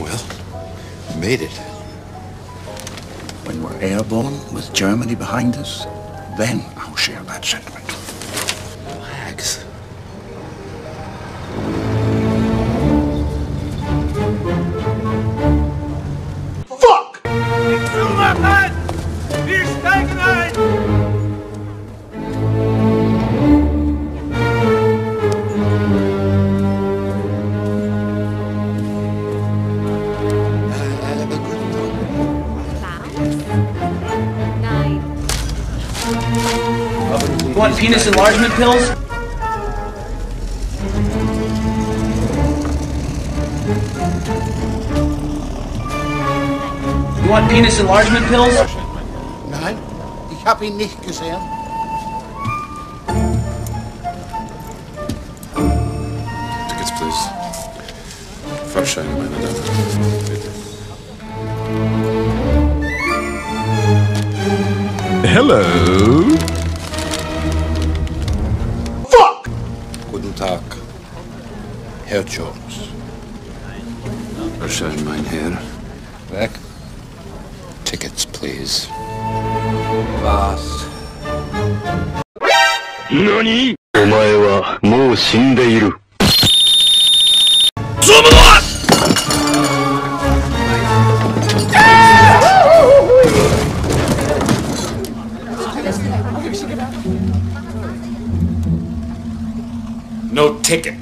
Well, we made it. When we're airborne with Germany behind us, then I'll share that sentiment. Relax. Fuck! Wir steigen ein! You want penis enlargement pills? You want penis enlargement pills? Nein, ich habe ihn nicht gesehen. Tickets, please. Fahrscheine, meine Damen. Bitte. Hello. Guten Tag, Herr Jones. Fahrscheine, mein Herr. Weg. Tickets, please. Was? 何お前はもう死んでいる。 No ticket.